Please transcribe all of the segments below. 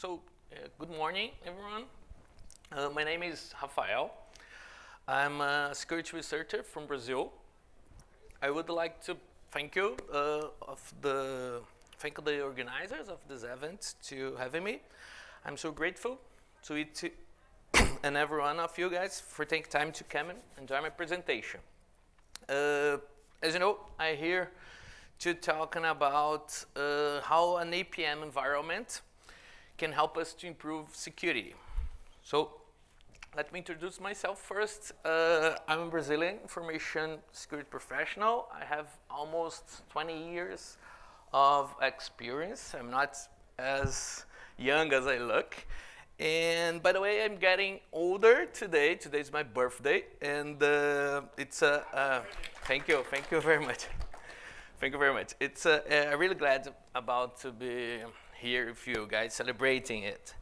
So, uh, good morning, everyone. Uh, my name is Rafael. I'm a security researcher from Brazil. I would like to thank you uh, of the thank the organizers of this event to having me. I'm so grateful to it and every one of you guys for taking time to come and enjoy my presentation. Uh, as you know, I here to talking about uh, how an APM environment can help us to improve security. So let me introduce myself first. Uh, I'm a Brazilian information security professional. I have almost 20 years of experience. I'm not as young as I look. And by the way, I'm getting older today. Today is my birthday, and uh, it's a. Uh, thank you, thank you very much. Thank you very much. It's a, uh, really glad about to be here with you guys celebrating it.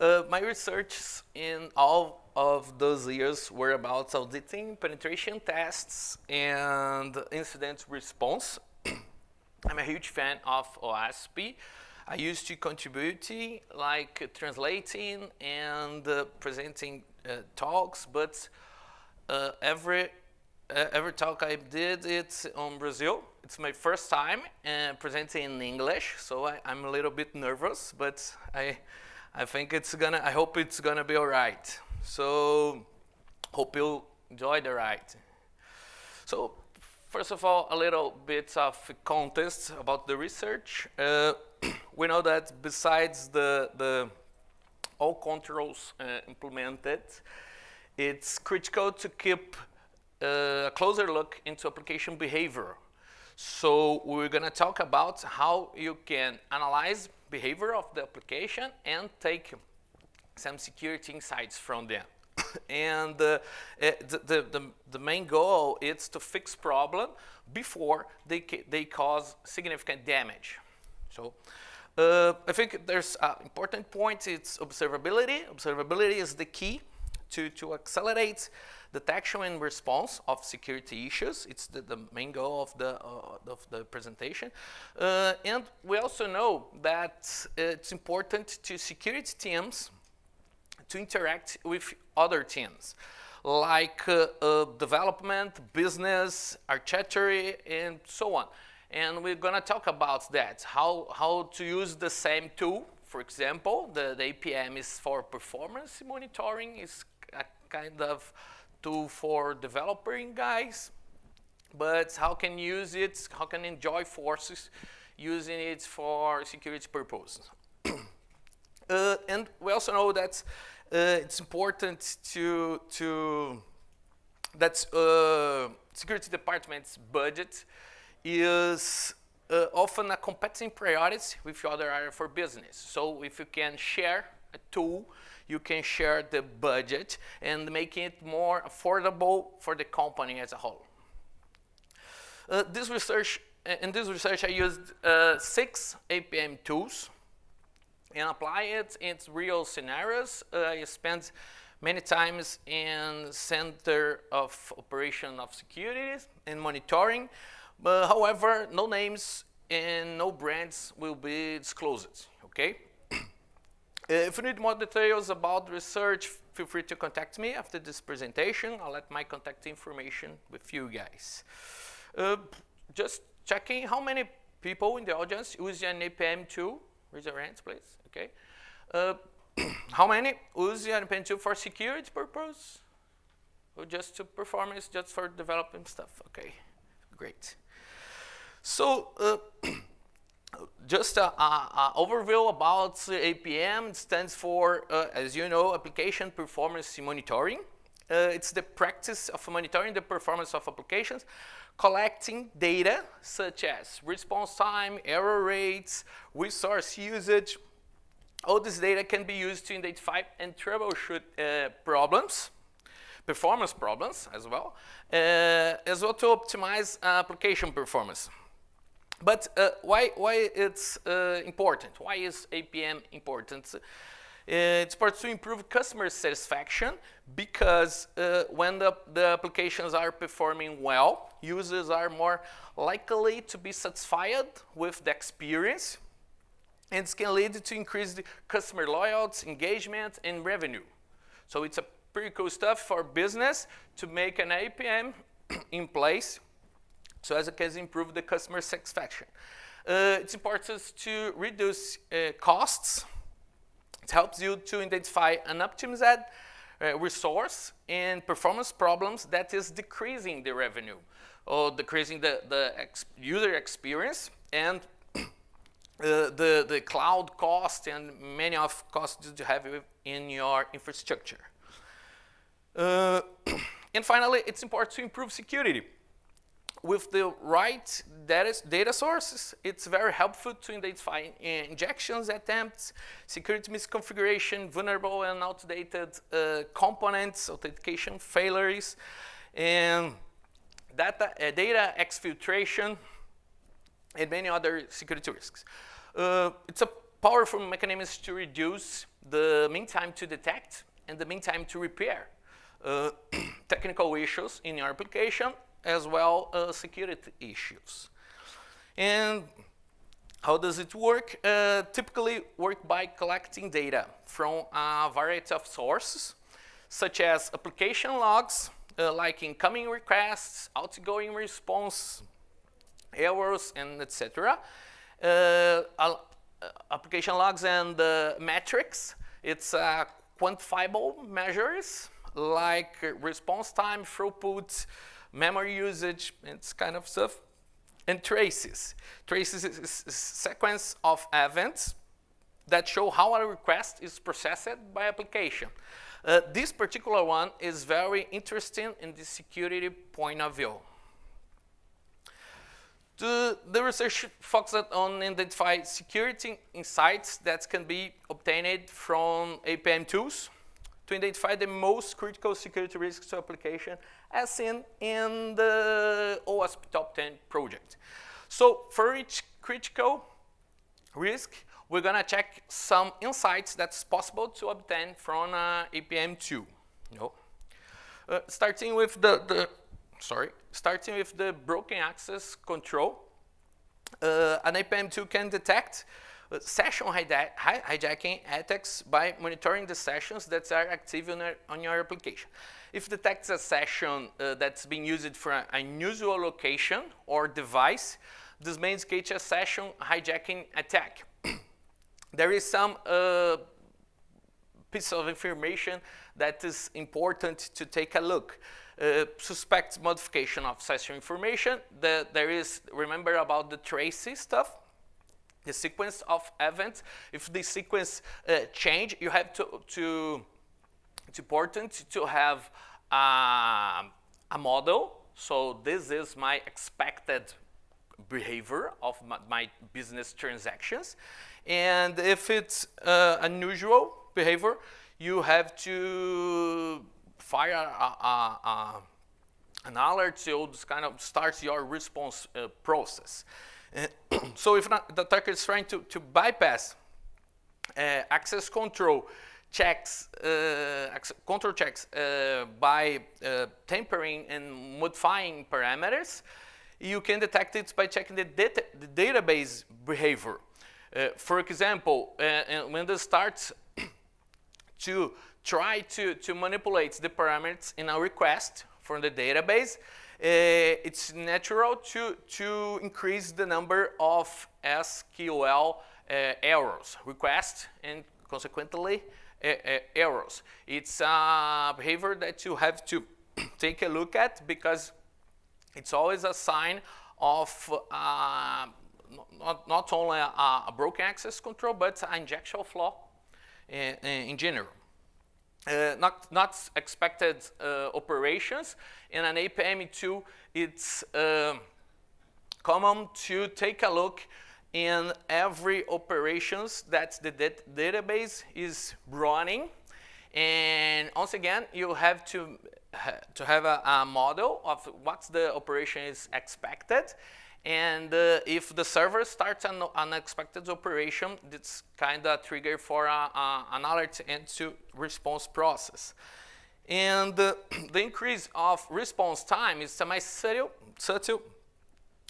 Uh, my research in all of those years were about auditing penetration tests and incident response. I'm a huge fan of OWASP. I used to contribute like translating and uh, presenting uh, talks, but uh, every uh, every talk I did it's on Brazil. It's my first time uh, presenting in English, so I, am a little bit nervous, but I, I think it's gonna, I hope it's gonna be all right. So, hope you'll enjoy the ride. So, first of all, a little bit of context about the research. Uh, we know that besides the, the all controls uh, implemented, it's critical to keep a closer look into application behavior. So we're going to talk about how you can analyze behavior of the application and take some security insights from them. and uh, the, the, the, the, main goal is to fix problem before they, they cause significant damage. So uh, I think there's an important point, it's observability. Observability is the key to, to accelerate detection and response of security issues. It's the, the main goal of the, uh, of the presentation. Uh, and we also know that it's important to security teams to interact with other teams like uh, uh development, business, architecture, and so on. And we're going to talk about that, how, how to use the same tool. For example, the, the APM is for performance monitoring, is kind of tool for developing guys, but how can use it, how can enjoy forces using it for security purposes. uh, and we also know that uh, it's important to, to that uh, security department's budget is uh, often a competing priority with other area for business. So if you can share a tool you can share the budget and make it more affordable for the company as a whole. Uh, this research, in this research I used uh, six APM tools and apply it in real scenarios. Uh, I spent many times in center of operation of security and monitoring. But however, no names and no brands will be disclosed, okay? Uh, if you need more details about research, feel free to contact me after this presentation. I'll let my contact information with you guys. Uh, just checking how many people in the audience use an APM tool. Raise your hands, please. Okay. Uh, how many use an APM tool for security purpose? Or just to performance, just for developing stuff? Okay, great. So, uh, just an overview about APM. It stands for, uh, as you know, Application Performance Monitoring. Uh, it's the practice of monitoring the performance of applications, collecting data such as response time, error rates, resource usage. All this data can be used to identify and troubleshoot uh, problems, performance problems as well, uh, as well to optimize application performance. But uh, why, why it's uh, important? Why is APM important? Uh, it's part to improve customer satisfaction because uh, when the, the applications are performing well, users are more likely to be satisfied with the experience. and it can lead to increased customer loyalty, engagement, and revenue. So it's a pretty cool stuff for business to make an APM in place so as it can improve the customer satisfaction. Uh, it's important to reduce uh, costs. It helps you to identify an optimized uh, resource and performance problems that is decreasing the revenue or decreasing the, the ex user experience and uh, the, the cloud cost and many of costs you have in your infrastructure. Uh, and finally, it's important to improve security with the right data, sources, it's very helpful to identify injections attempts, security misconfiguration, vulnerable and outdated uh, components, authentication failures, and data, uh, data exfiltration, and many other security risks. Uh, it's a powerful mechanism to reduce the mean time to detect and the mean time to repair technical issues in your application as well as security issues. And how does it work? Uh, typically work by collecting data from a variety of sources, such as application logs, uh, like incoming requests, outgoing response, errors, and etc. Uh, application logs and uh, metrics, it's uh, quantifiable measures like response time, throughput, memory usage, this kind of stuff. And traces. Traces is a sequence of events that show how a request is processed by application. Uh, this particular one is very interesting in the security point of view. The, the research focused on identify security insights that can be obtained from APM tools to identify the most critical security risks to application as seen in the OWASP Top 10 project. So for each critical risk, we're to check some insights that's possible to obtain from uh, APM tool. No. Uh, starting with the, the, sorry, starting with the broken access control, uh, an APM tool can detect session hijacking attacks by monitoring the sessions that are active on your, on your application. If detects a session uh, that's being used for an unusual location or device, this may indicate a session hijacking attack. there is some uh, piece of information that is important to take a look. Uh, suspect modification of session information. The, there is, remember about the tracy stuff? The sequence of events. If the sequence uh, change, you have to, to it's important to have uh, a model. So this is my expected behavior of my, my business transactions. And if it's uh, unusual behavior, you have to fire a, a, a, an alert this kind of starts your response uh, so if not, the attacker is trying to, to bypass uh, access control checks, uh, control checks uh, by uh, tampering and modifying parameters, you can detect it by checking the, data, the database behavior. Uh, for example, uh, when this starts to try to, to manipulate the parameters in a request from the database, Eh, it's natural to, to increase the number of SQL eh, errors, requests, and consequently eh, errors. It's a behavior that you have to take a look at because it's always a sign of uh, not, not only a, a, broken access control, but an injection flaw in, in general. Uh, not, not expected uh, operations. In an APM tool, it's uh, common to take a look in every operations that the dat database is running. And once again, you have to, ha to have a, a, model of what the operation is expected. And uh, if the server starts an unexpected operation, it's kind of trigger for a, a, an alert and to response process. And uh, the increase of response time is semi-subtle, subtle,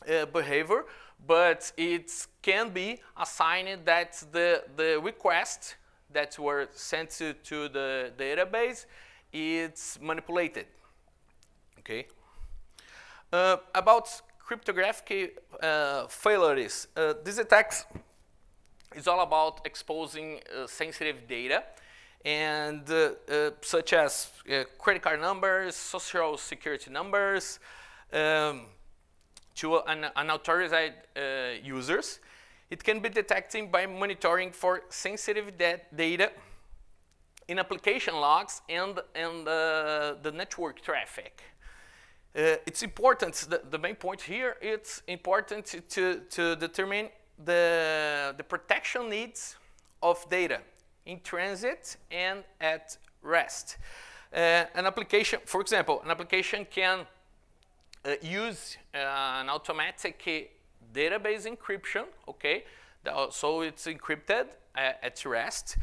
uh, behavior, but it can be assigned that the, the request that were sent to, to the database is manipulated. Okay. Uh, about cryptographic uh, failures, uh, this attack is all about exposing uh, sensitive data and uh, uh, such as credit card numbers, social security numbers, um, to an unauthorized users. It can be detected by monitoring for sensitive data in application logs and, and uh, the network traffic. Uh, it's important, the, the, main point here, it's important to, to, determine the, the protection needs of data in transit and at rest. Uh, an application, for example, an application can uh, use uh, an automatic database encryption, okay? So it's encrypted uh, at rest.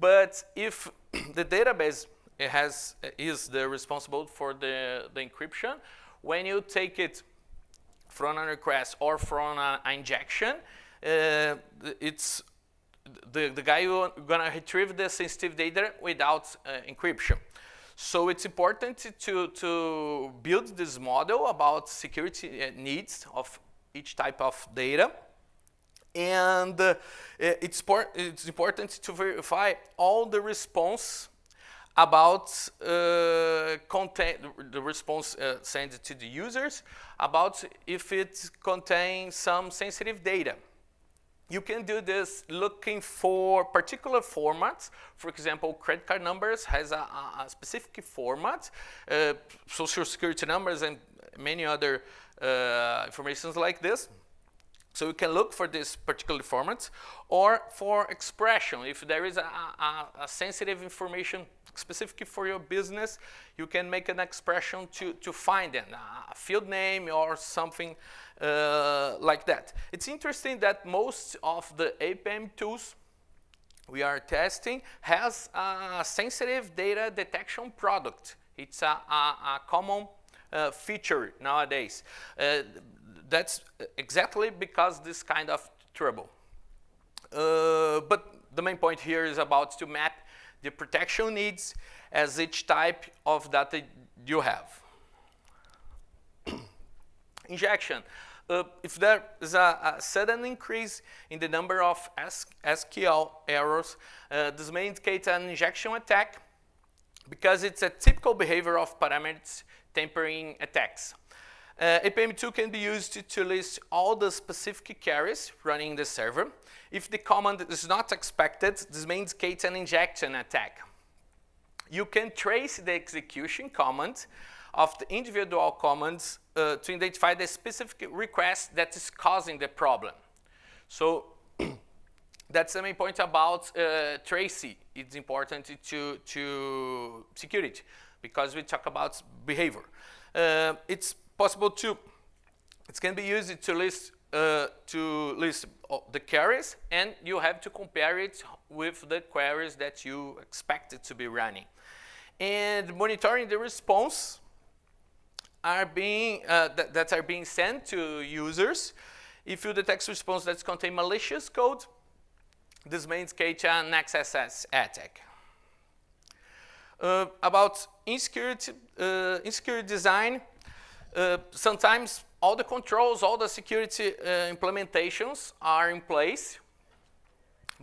But if the database has is the responsible for the, the encryption, when you take it from a request or from an injection, uh, it's the, the guy who gonna retrieve the sensitive data without uh, encryption. So it's important to, to build this model about security uh, needs of each type of data. And uh, it's, it's important to verify all the response about uh, content, the response uh, sent to the users, about if it contains some sensitive data. You can do this looking for particular formats. For example, credit card numbers has a, a specific format, uh, social security numbers and many other uh, informations like this. So you can look for this particular format or for expression. If there is a, a, a, sensitive information specific for your business, you can make an expression to, to find it, a field name or something uh, like that. It's interesting that most of the APM tools we are testing has a sensitive data detection product. It's a, a, a common uh, feature nowadays. Uh, that's exactly because this kind of trouble. Uh, but the main point here is about to map the protection needs as each type of data you have. Injection. Uh, if there is a, a, sudden increase in the number of SQL errors, uh, this may indicate an injection attack because it's a typical behavior of parameters tampering attacks. Uh, APM tool can be used to, to, list all the specific queries running the server. If the command is not expected, this may indicate an injection attack. You can trace the execution command of the individual commands uh, to identify the specific request that is causing the problem. So that's the main point about uh, Tracy. It's important to, to security because we talk about behavior. Uh, it's possible to, it can be used to list, uh, to list the queries and you have to compare it with the queries that you expected to be running. And monitoring the response are being, uh, that, that, are being sent to users. If you detect response that contain malicious code, this means catch an XSS attack. Uh, about insecure, uh, insecure design, uh, sometimes all the controls, all the security uh, implementations are in place,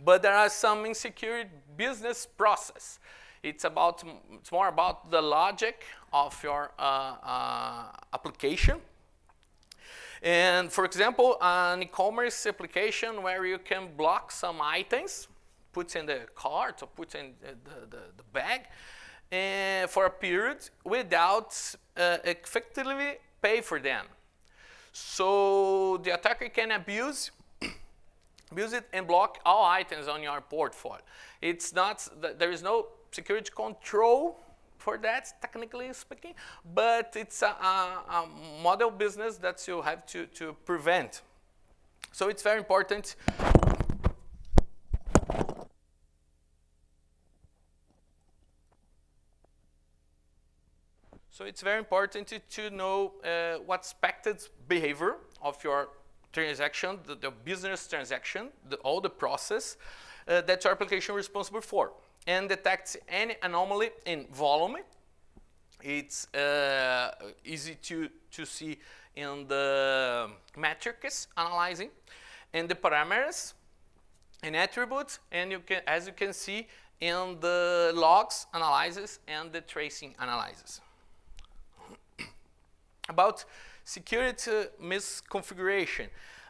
but there are some insecure business process. It's about it's more about the logic of your uh, uh application. And for example, an e-commerce application where you can block some items, put in the cart or put in the, the, the bag, uh, for a period without uh, effectively pay for them. So the attacker can abuse abuse it and block all items on your portfolio. It's not there is no security control for that, technically speaking, but it's a, a, a model business that you have to, to prevent. So it's very important So it's very important to, to know uh, what expected behavior of your transaction, the, the business transaction, the, all the process uh, that your application is responsible for, and detects any anomaly in volume. It's uh, easy to, to see in the metrics analyzing, and the parameters and attributes, and you can, as you can see in the logs analysis and the tracing analysis. About security misconfiguration.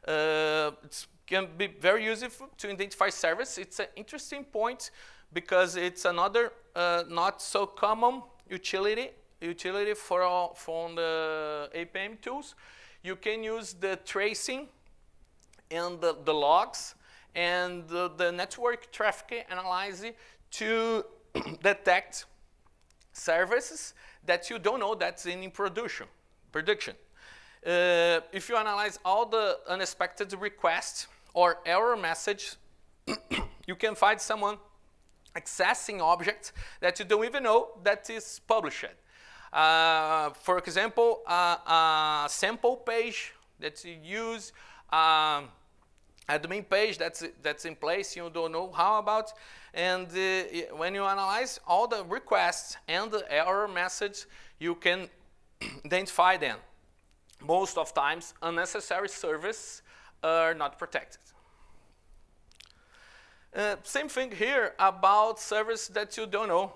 Uh, it can be very useful to identify service. It's an interesting point because it's another uh, not so common utility utility for all, from the APM tools. You can use the tracing and the, the logs and the, the network traffic analysis to detect services that you don't know that's in production. Prediction. Uh, if you analyze all the unexpected requests or error message, you can find someone accessing objects that you don't even know that is published. Uh, for example, uh, a sample page that you use, um, admin page that's, that's in place, you don't know how about, and uh, when you analyze all the requests and the error message, you can identify them. Most of times, unnecessary services are not protected. Uh, same thing here about service that you don't know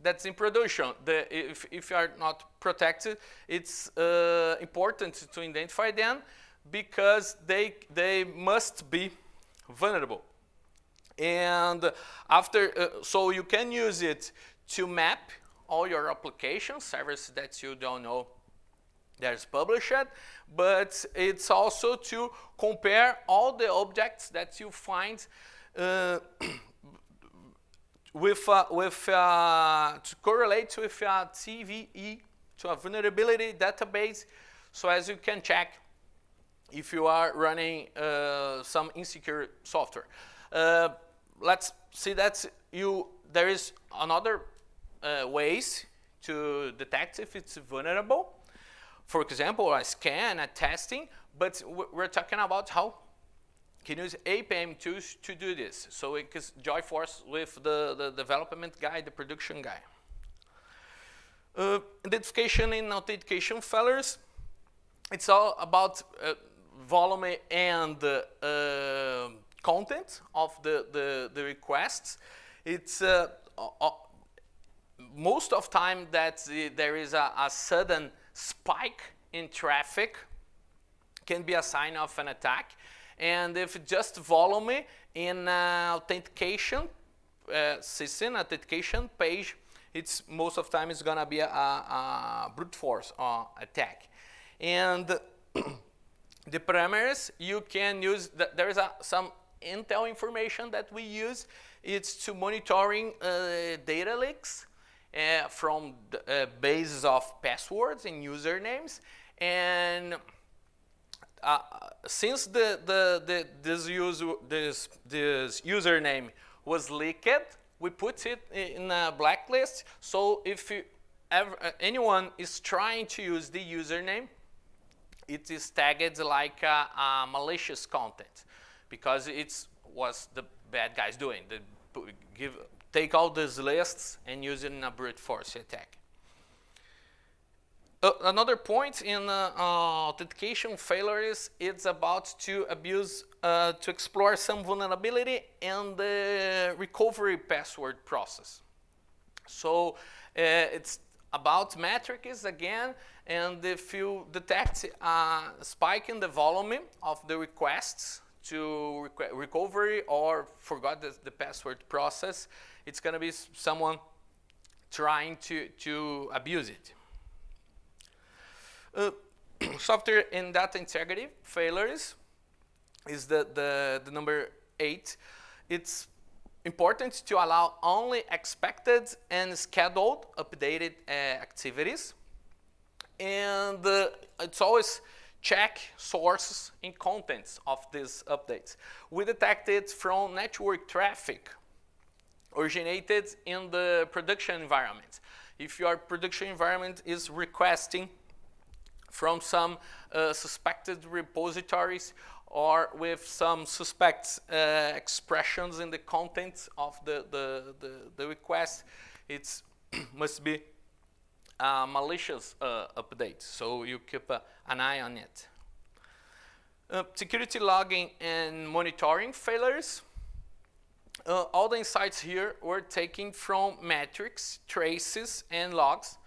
that's in production. The, if, if you are not protected, it's uh, important to identify them because they, they must be vulnerable. And after, uh, so you can use it to map all your application service that you don't know that's published, but it's also to compare all the objects that you find uh, with, uh, with uh, to correlate with a CVE, to a vulnerability database, so as you can check if you are running uh, some insecure software. Uh, let's see that you there is another uh, ways to detect if it's vulnerable. For example, a scan, a testing, but we're talking about how can use APM tools to do this. So it is can join force with the, the development guy, the production guy. Uh, identification and authentication failures. It's all about uh, volume and uh, content of the, the, the requests. It's uh, most of time that the, there is a, a, sudden spike in traffic can be a sign of an attack. And if just volume in uh, authentication uh, system, authentication page, it's most of time it's gonna be a, a, brute force uh, attack. And the parameters you can use, the, there is a, some Intel information that we use. It's to monitoring uh, data leaks uh, from the uh, bases of passwords and usernames. And uh, since the, the, the, this, user, this, this username was leaked, we put it in a blacklist. So if you ever, uh, anyone is trying to use the username, it is tagged like a, a malicious content because it was the bad guys doing. The, give, take all these lists and use it in a brute force attack. Uh, another point in uh, authentication failures is about to abuse, uh, to explore some vulnerability in the recovery password process. So uh, it's about metrics again, and if you detect a spike in the volume of the requests to recovery or forgot the, the password process, it's going to be someone trying to, to abuse it. Uh, software and data integrity failures is the, the, the number eight. It's important to allow only expected and scheduled updated uh, activities. And uh, it's always check sources and contents of these updates. We detected from network traffic originated in the production environment. If your production environment is requesting from some uh, suspected repositories or with some suspect uh, expressions in the content of the, the, the, the request, it must be a malicious uh, update. So you keep an eye on it. Uh, security logging and monitoring failures. Uh, all the insights here were taken from metrics, traces, and logs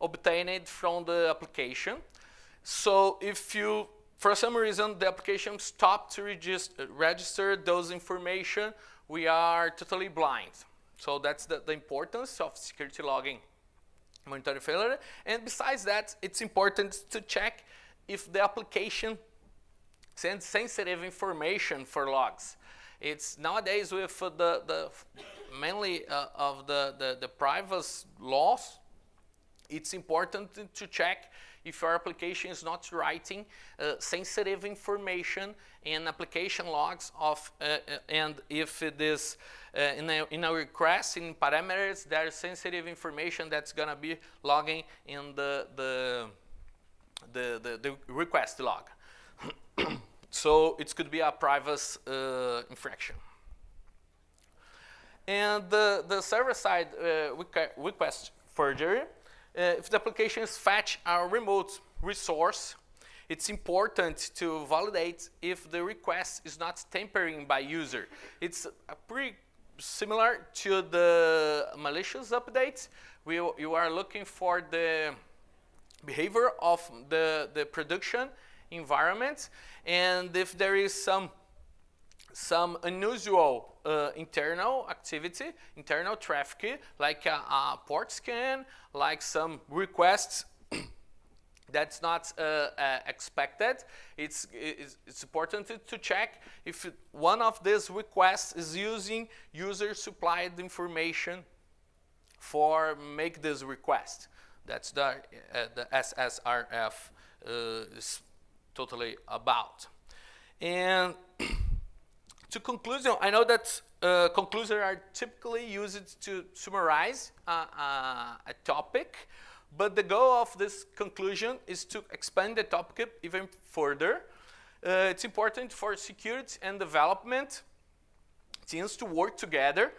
obtained from the application. So if you, for some reason, the application stopped to register, register those information, we are totally blind. So that's the, the importance of security logging monitoring failure. And besides that, it's important to check if the application sends sensitive information for logs. It's nowadays with the, the mainly uh, of the, the, the privacy laws, it's important to check if your application is not writing uh, sensitive information in application logs of, uh, uh and if it is uh, in, a, in a request, in parameters, there's sensitive information that's going to be logging in the, the, the, the, the request log. so it could be a privacy uh, infraction. And the, the server-side uh, request forgery, uh, if the application is fetch a remote resource, it's important to validate if the request is not tampering by user. It's a pretty similar to the malicious updates. We, you are looking for the behavior of the, the production environment and if there is some some unusual uh, internal activity, internal traffic, like a, a, port scan, like some requests that's not uh, uh, expected. It's, it's, it's, important to check if one of these requests is using user-supplied information for make this request. That's the, uh, the SSRF uh, is totally about. And to conclusion, I know that uh, conclusions are typically used to summarize uh, uh, a topic, but the goal of this conclusion is to expand the topic even further. Uh, it's important for security and development teams to work together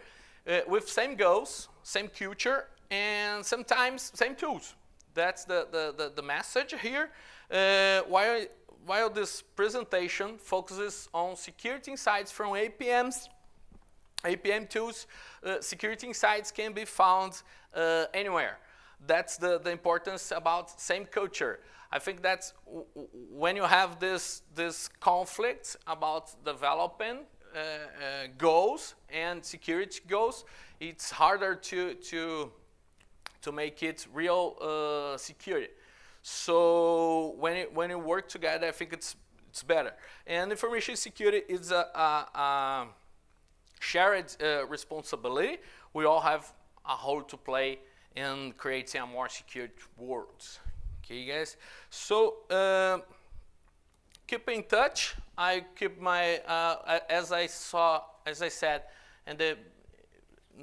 uh, with same goals, same culture, and sometimes same tools. That's the, the, the, the message here. Uh, while, while this presentation focuses on security insights from APMs, APM tools, uh, security insights can be found uh, anywhere that's the, the importance about same culture. I think that's when you have this, this conflict about developing uh, uh, goals and security goals, it's harder to, to, to make it real uh, security. So when, it, when you work together, I think it's, it's better. And information security is a, a, a shared uh, responsibility. We all have a role to play and creating a more secure world. Okay, guys. So uh, keep in touch. I keep my uh, as I saw, as I said, and the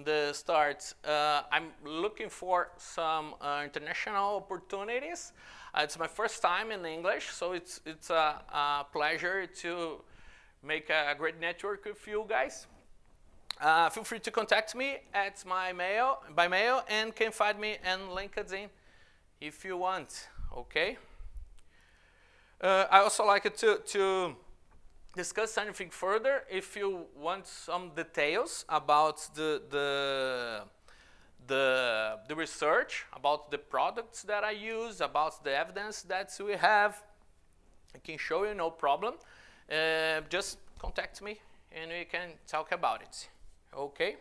the start. Uh, I'm looking for some uh, international opportunities. Uh, it's my first time in English, so it's it's a, a pleasure to make a great network with you guys. Uh, feel free to contact me at my mail by mail and can find me on LinkedIn if you want. Okay. Uh, I also like to to discuss anything further if you want some details about the the the, the research about the products that I use, about the evidence that we have. I can show you, no problem. Uh, just contact me and we can talk about it. Okay.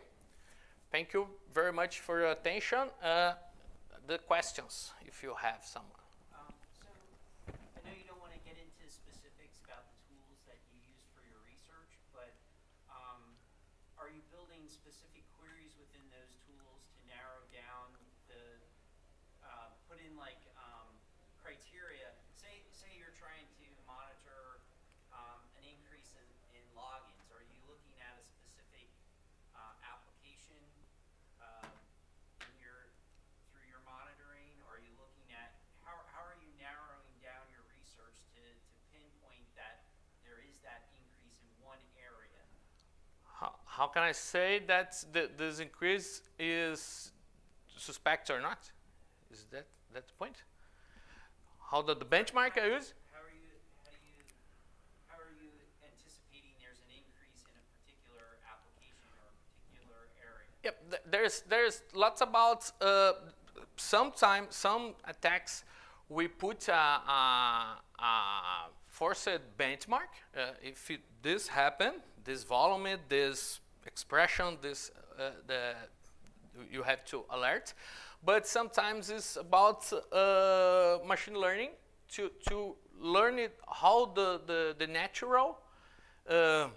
Thank you very much for your attention. Uh, the questions, if you have some. Um, so, I know you don't want to get into specifics about the tools that you use for your research, but um, are you building specific queries within those tools to narrow down the, uh, put in like um, criteria? Say, say you're trying to monitor um, an increase in, in logins. Are you looking at a specific uh, application uh, in your through your monitoring? Or are you looking at how how are you narrowing down your how can I say that the, this increase is suspect or not? Is that that the point? How the, the benchmark I use? How are you, how do you, how are you anticipating there's an increase in a particular application or a particular area? Yep, th- there's there's lots about uh, sometimes some attacks we put a, a, a forced benchmark. Uh, if it, this happen, this volume, this expression, this uh, the you have to alert. But sometimes it's about uh, machine learning to to learn it how the the, the natural uh,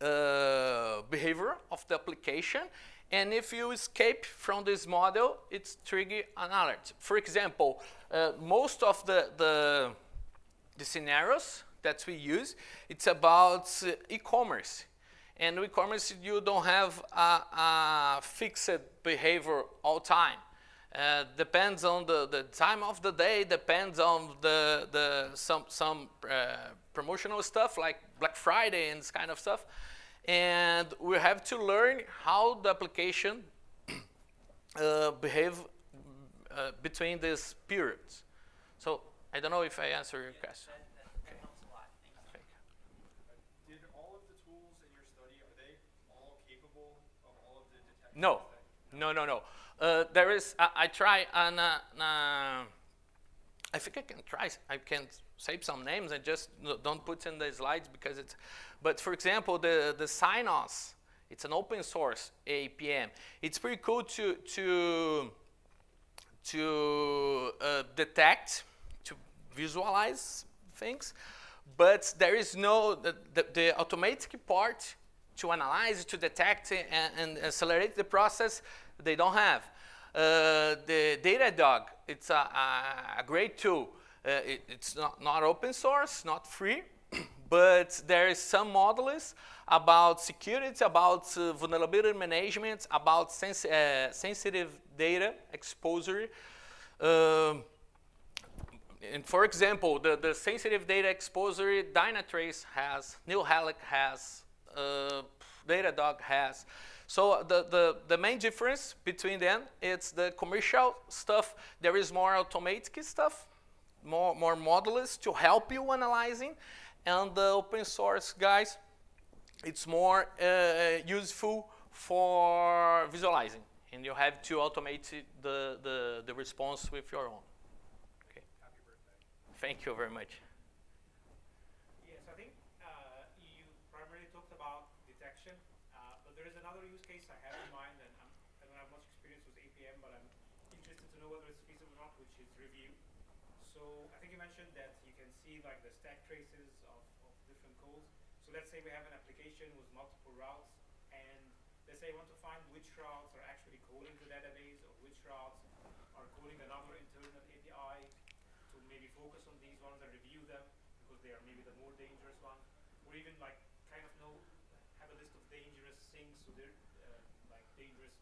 uh, behavior of the application. And if you escape from this model, it's trigger an alert. For example, uh, most of the, the, the scenarios that we use, it's about uh, e-commerce. And e-commerce, you don't have a, a fixed behavior all time. Uh, depends on the, the time of the day, depends on the, the some, some uh, promotional stuff like Black Friday and this kind of stuff. And we have to learn how the application uh, behave uh, between these periods. So I don't know if I answer your question. That, that, that helps a lot, thank you. Did all of the tools in your study, are they all capable of all of the detection? No, no, no, no. Uh, there is. I, I try and uh, uh, I think I can try. I can save some names and just don't put in the slides because it's. But for example, the the SigNoz, it's an open source APM. It's pretty cool to to to uh, detect, to visualize things, but there is no the, the, the automatic part to analyze, to detect, and, and accelerate the process. They don't have. Uh, the Datadog, it's a, a, a great tool. Uh, it, it's not, not open source, not free, but there is some modules about security, about uh, vulnerability management, about sens- uh, sensitive data exposure. Um, and for example, the, the sensitive data exposure Dynatrace has, New Relic has, Datadog has. So the, the, the main difference between them it's the commercial stuff. There is more automatic stuff, more more modules to help you analyzing, and the open source guys, it's more uh, useful for visualizing, and you have to automate the, the, the response with your own. Okay. Happy birthday. Thank you very much. Yes, I think uh, you primarily talked about detection, uh, but there is another use case I have in mind, and I'm, I don't have much experience with APM, but I'm interested to know whether it's feasible or not, which is review. So I think you mentioned that you can see like the stack traces of, of different codes. So let's say we have application with multiple routes, and let's say I want to find which routes are actually calling the database, or which routes are calling another internal API to maybe focus on these ones and review them because they are maybe the more dangerous one, or even like kind of know have a list of dangerous things, so they're uh, like dangerous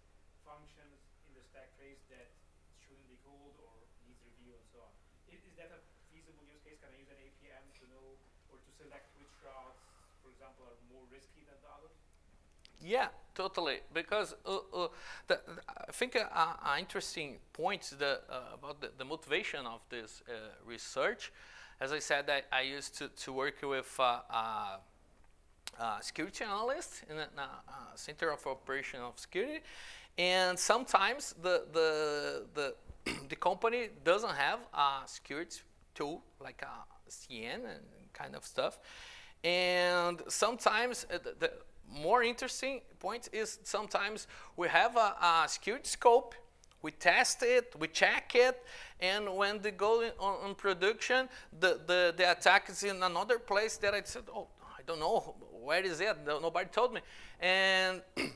functions in the stack trace that shouldn't be called or needs review and so on. Is, is that a feasible use case? Can I use an APM to know or to select which routes, for example, are more risky? Yeah, totally. Because uh, uh, the, I think a, a, a interesting point the, uh, about the, the motivation of this uh, research, as I said, I, I used to, to work with uh, uh, uh, security analyst in a, a, a center of operation of security, and sometimes the the the, the company doesn't have a security tool like a SIEM and kind of stuff, and sometimes uh, the, the interesting point is sometimes we have a, a security scope we test it, we check it, and when they go on, on production, the, the, the attack is in another place that I said, oh, I don't know, where is it? No- Nobody told me. And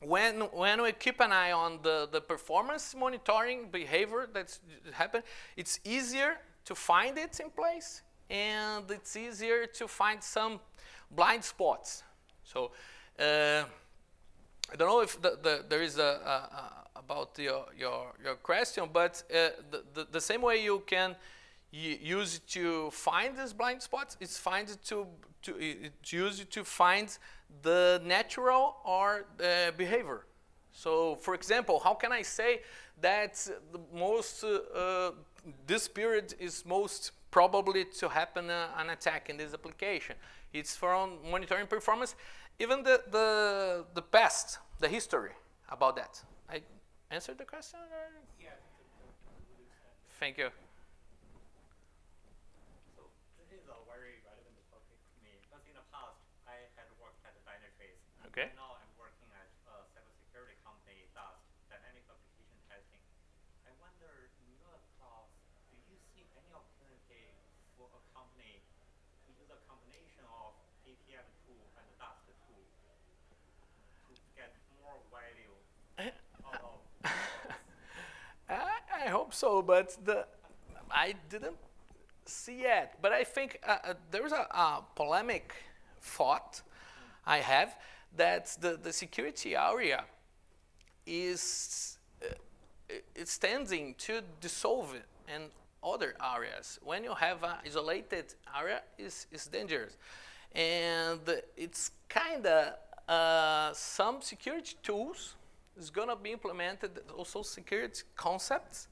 when, when we keep an eye on the, the performance monitoring behavior that's happened, it's easier to find it in place, and it's easier to find some blind spots. So, uh, I don't know if the, the, there is a, a, a about your, your, your question, but uh, the, the, the same way you can y- used to find these blind spots. It's find to to it's used to find the natural or behavior. So, for example, how can I say that the most uh, this period is most probably to happen uh, an attack in this application? It's from monitoring performance, even the the the past, the history about that. I answered the question. or- Yeah. Thank you. So this is a very relevant topic to me because in the past I had worked at Dynatrace. Okay. And now I'm working at a cybersecurity company DAST, Dynamic Application Testing. I wonder in your class, do you see any opportunity for a company to use a combination of APM tool and DAST tool to get more value out of I, I hope so, but the I didn't see yet. But I think uh, uh, there's a, a polemic thought I have that the, the security area is uh, it's tending to dissolve in other areas. When you have an isolated area, is is dangerous, and it's kind of uh, some security tools is gonna be implemented. Also, security concepts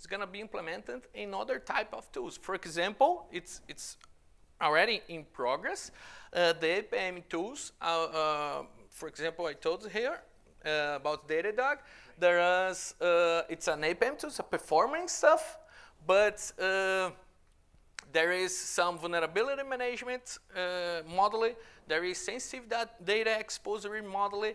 is gonna be implemented in other type of tools. For example, it's it's already in progress. Uh, the APM tools, uh, uh, for example, I told here uh, about Datadog. There is, uh, it's an APM tool, it's a performance stuff, but uh, there is some vulnerability management modeling. There is sensitive data exposure modeling.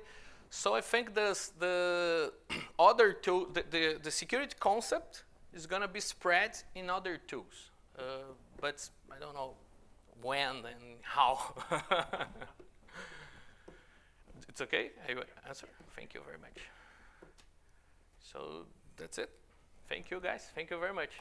So I think this, the other tool, the, the, the security concept is going to be spread in other tools. Uh, but I don't know when and how. it's okay? I answer. Thank you very much. So that's it. Thank you guys. Thank you very much.